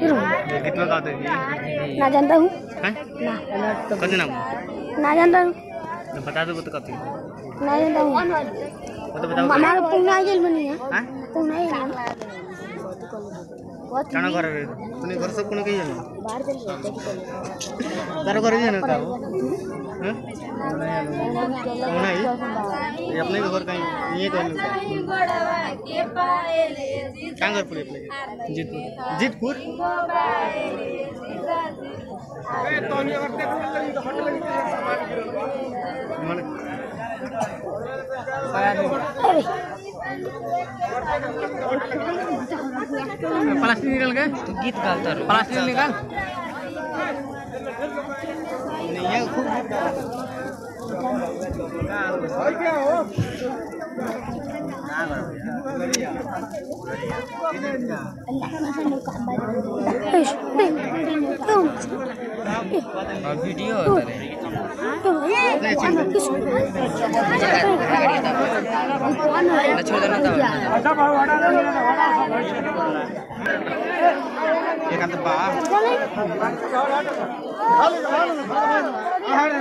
कितना गाते ना जानता हूँ। हैं? कौन नाम? ना जानता हूँ। तो बता दो तो कथी ना जानता हूँ। तो बताओ। हमारा पुणे जेल में नहीं है। हैं? घर रे तूने घर सब कोने कही हैं ये? अपने घर कहीं ये कौन कहाँ घर पूरे जीतपुर। जीतपुर? मन प्लास्टिक निकल गए तू गीत गाता रहो। प्लास्टिक निकाल। नहीं है खूब और वीडियो होता है। ना बा भाई